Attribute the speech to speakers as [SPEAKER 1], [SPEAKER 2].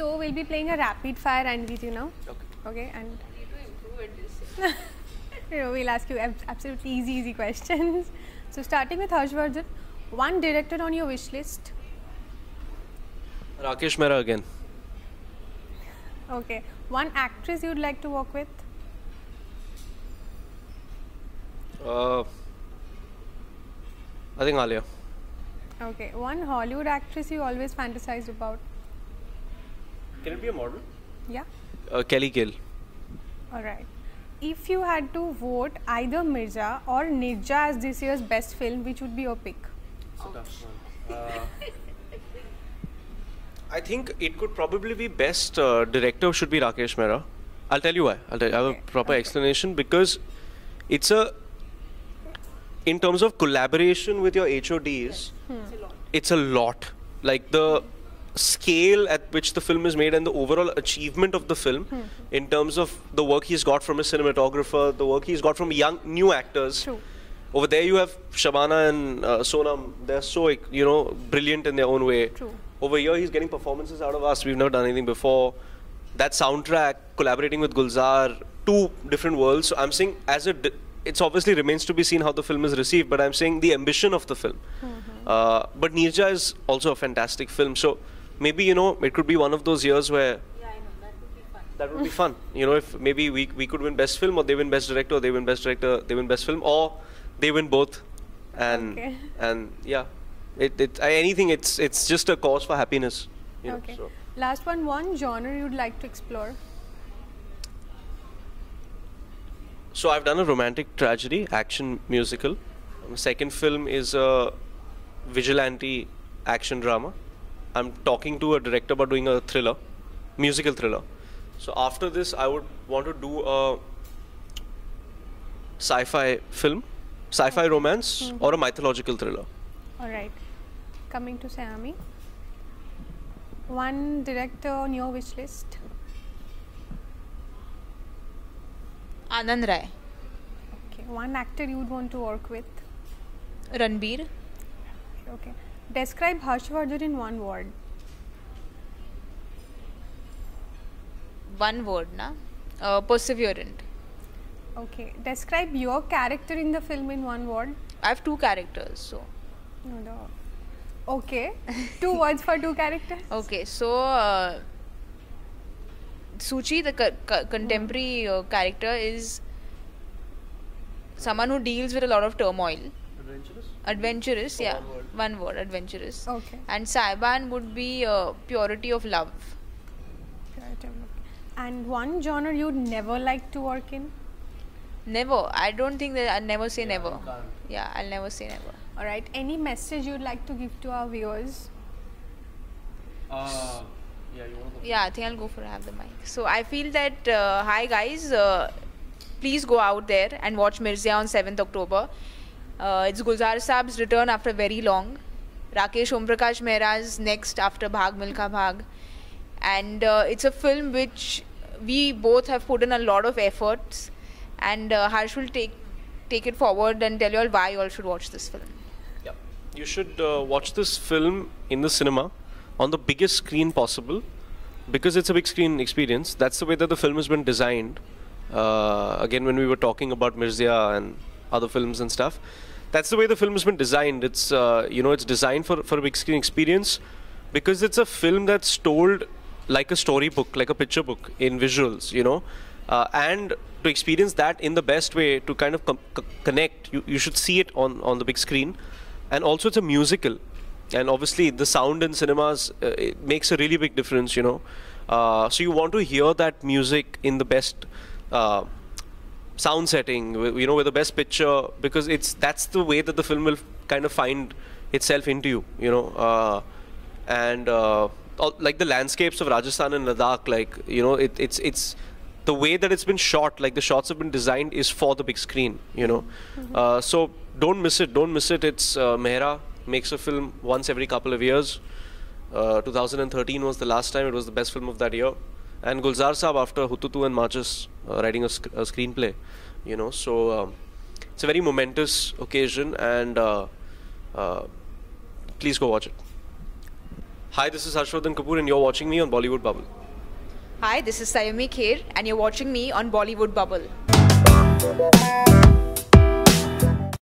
[SPEAKER 1] So we'll be playing a rapid fire and with you now.
[SPEAKER 2] Okay.
[SPEAKER 1] Okay, and
[SPEAKER 3] need to improve at this.
[SPEAKER 1] you know, we'll ask you absolutely easy, easy questions. So starting with Harshvardhan, one director on your wish list.
[SPEAKER 2] Rakesh Mehra again.
[SPEAKER 1] Okay, one actress you'd like to work with.
[SPEAKER 2] Uh, I think Alia.
[SPEAKER 1] Okay, one Hollywood actress you always fantasized about.
[SPEAKER 2] Can it be a model?
[SPEAKER 1] Yeah.
[SPEAKER 2] Uh, Kelly Gill.
[SPEAKER 1] All right. If you had to vote either Mirzya or Neerja as this year's best film, which would be your pick?
[SPEAKER 2] I think it could probably be best uh, director should be Rakesh Mehra. I'll tell you why. I'll tell you, I have
[SPEAKER 1] Okay,
[SPEAKER 2] a proper
[SPEAKER 1] okay.
[SPEAKER 2] explanation because it's a in terms of collaboration with your HODs, it's a lot. Like the scale at which the film is made and the overall achievement of the film in terms of the work he's got from a cinematographer, the work he's got from young new actors.
[SPEAKER 1] True.
[SPEAKER 2] Over there, you have Shabana and uh, Sonam. They're so you know brilliant in their own way.
[SPEAKER 1] True.
[SPEAKER 2] Over here, he's getting performances out of us. We've never done anything before. That soundtrack, collaborating with Gulzar, two different worlds. So I'm saying, as a, di- it's obviously remains to be seen how the film is received. But I'm saying the ambition of the film. Uh, but Neerja is also a fantastic film. So maybe you know it could be one of those years where
[SPEAKER 3] Yeah, That would be fun.
[SPEAKER 2] that would be fun. You know, if maybe we we could win best film, or they win best director, or they win best director, they win best film, or they win both, and
[SPEAKER 1] Okay.
[SPEAKER 2] and yeah, it, it anything. It's it's just a cause for happiness. You know,
[SPEAKER 1] Okay.
[SPEAKER 2] so.
[SPEAKER 1] Last one, one genre you'd like to explore.
[SPEAKER 2] So I've done a romantic tragedy action musical. My second film is a vigilante action drama. I'm talking to a director about doing a thriller, musical thriller. So after this, I would want to do a sci-fi film, sci-fi romance, mm-hmm. or a mythological thriller.
[SPEAKER 1] All right. Coming to Saiyami. One director on your wish list.
[SPEAKER 3] Anand Rai.
[SPEAKER 1] Okay. One actor you would want to work with.
[SPEAKER 3] Ranbir.
[SPEAKER 1] Okay. Describe Harshvardhan in one word.
[SPEAKER 3] One word, na? Uh, perseverant.
[SPEAKER 1] Okay. Describe your character in the film in one word.
[SPEAKER 3] I have two characters, so.
[SPEAKER 1] No, no. Okay. two words for two characters.
[SPEAKER 3] Okay, so uh, Suchi, the co- co- contemporary uh, character, is someone who deals with a lot of turmoil.
[SPEAKER 2] Adventurous.
[SPEAKER 3] Adventurous,
[SPEAKER 2] So
[SPEAKER 3] yeah.
[SPEAKER 2] one word.
[SPEAKER 3] One word, adventurous.
[SPEAKER 1] Okay.
[SPEAKER 3] And Sahiban would be uh, purity of love.
[SPEAKER 1] Right, And one genre you'd never like to work in.
[SPEAKER 3] Never. I don't think that I'll never say
[SPEAKER 2] Yeah,
[SPEAKER 3] never. Yeah, I'll never say never.
[SPEAKER 1] All right. Any message you'd like to give to our viewers?
[SPEAKER 2] Uh, yeah, you want to
[SPEAKER 3] Yeah, I think I'll go for have the mic. So I feel that uh, hi guys, uh, please go out there and watch Mirzya on 7th October. Uh, it's Gulzar Saab's return after very long. Rakesh Omprakash Mehra's next after Bhaag Milkha Bhaag, and uh, it's a film which we both have put in a lot of efforts, and uh, Harsh will take take it forward and tell you all why you all should watch this film.
[SPEAKER 2] Yeah. You should uh, watch this film in the cinema on the biggest screen possible because it's a big screen experience. That's the way that the film has been designed. Uh, again, when we were talking about Mirzya and other films and stuff, that's the way the film has been designed. It's uh, you know it's designed for for a big screen experience because it's a film that's told like a storybook, like a picture book in visuals. You know, uh, and to experience that in the best way to kind of connect, you, you should see it on on the big screen, and also it's a musical, and obviously the sound in cinemas uh, makes a really big difference. You know, uh, so you want to hear that music in the best. Sound setting you know with the best picture because it's that's the way that the film will kind of find itself into you you know uh, and uh, all, like the landscapes of Rajasthan and Ladakh like you know it, it's it's the way that it's been shot like the shots have been designed is for the big screen you know. Uh, so don't miss it don't miss it. It's uh, Mehra makes a film once every couple of years. Uh, 2013 was the last time it was the best film of that year and Gulzar Saab after Hu Tu Tu and Maachis uh, writing a, sc- a screenplay you know so um, it's a very momentous occasion and uh, uh, please go watch it Hi, this is Harshvardhan Kapoor, and you're watching me on Bollywood Bubble.
[SPEAKER 3] Hi, this is Saiyami Kher, and you're watching me on Bollywood Bubble.